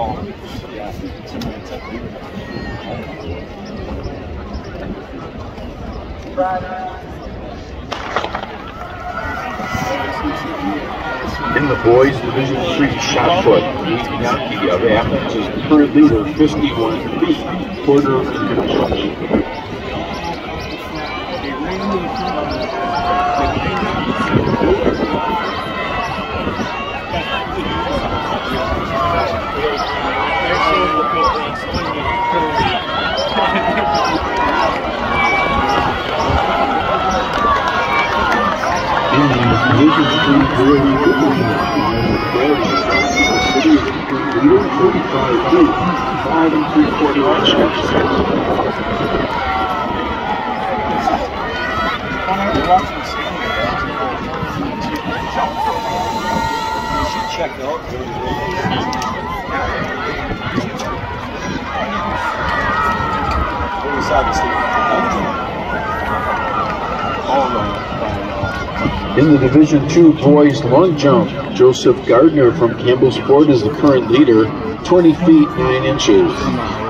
In the boys division three shot put, Nate of Athens is the current leader, 51 feet, quarter and leader, 35 five and three quarter inches. Check out. In the Division Two boys long jump, Joseph Gardner from Campbellsport is the current leader, 20 feet 9 inches.